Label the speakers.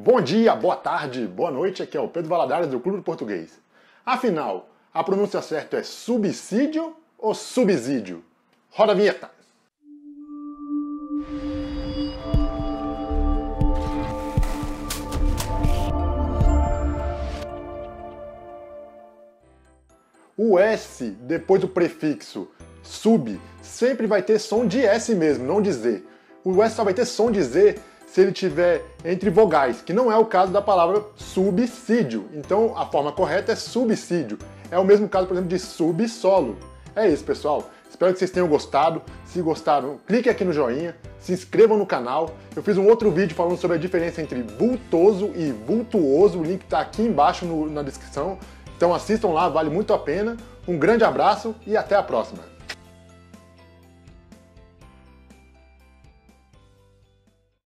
Speaker 1: Bom dia, boa tarde, boa noite, aqui é o Pedro Valadares do Clube do Português. Afinal, a pronúncia certa é subsídio ou subsídio? Roda a vinheta! O S depois do prefixo sub sempre vai ter som de S mesmo, não de Z. O S só vai ter som de Z se ele tiver entre vogais, que não é o caso da palavra subsídio. Então a forma correta é subsídio. É o mesmo caso, por exemplo, de subsolo. É isso, pessoal. Espero que vocês tenham gostado. Se gostaram, clique aqui no joinha, se inscrevam no canal. Eu fiz um outro vídeo falando sobre a diferença entre vultoso e vultuoso. O link está aqui embaixo no, na descrição. Então assistam lá, vale muito a pena. Um grande abraço e até a próxima!